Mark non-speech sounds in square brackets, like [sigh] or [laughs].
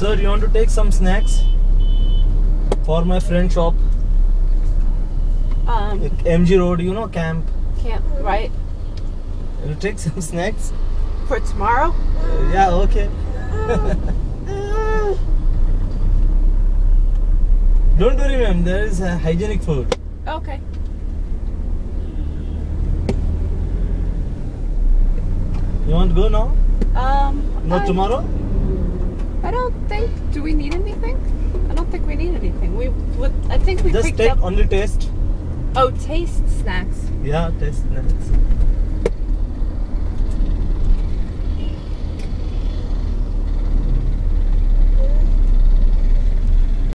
Sir, you want to take some snacks for my friend shop, Um, MG Road, you know, camp. can't right You take [laughs] some snacks? for tomorrow. Uh, yeah, okay. [laughs] Don't worry, ma'am. There is uh, hygienic food. Okay. You want to go now? Um. Not I- tomorrow? I don't think. Do we need anything? I don't think we need anything. We would. I think we Just picked take up. only taste. Oh, taste snacks. Yeah, taste snacks.